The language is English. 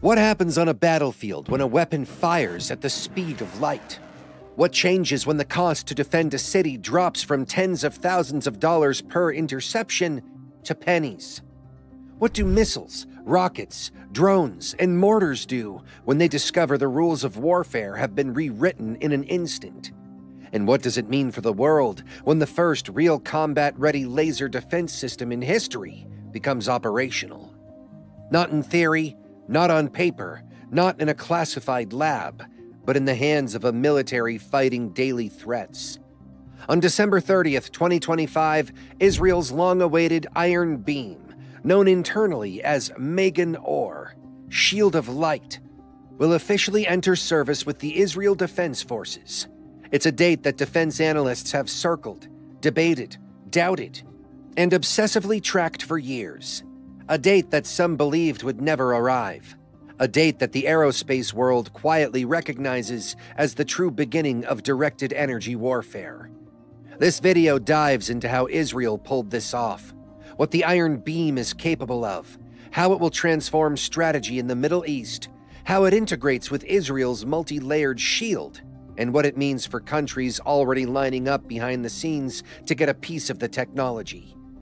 What happens on a battlefield when a weapon fires at the speed of light? What changes when the cost to defend a city drops from tens of thousands of dollars per interception to pennies? What do missiles, rockets, drones, and mortars do when they discover the rules of warfare have been rewritten in an instant? And what does it mean for the world when the first real combat ready laser defense system in history becomes operational? Not in theory, not on paper, not in a classified lab, but in the hands of a military fighting daily threats. On December 30th, 2025, Israel's long awaited Iron Beam, known internally as Magen Or, Shield of Light, will officially enter service with the Israel Defense Forces. It's a date that defense analysts have circled, debated, doubted, and obsessively tracked for years. A date that some believed would never arrive. A date that the aerospace world quietly recognizes as the true beginning of directed energy warfare. This video dives into how Israel pulled this off, what the Iron Beam is capable of, how it will transform strategy in the Middle East, how it integrates with Israel's multi layered shield, and what it means for countries already lining up behind the scenes to get a piece of the technology.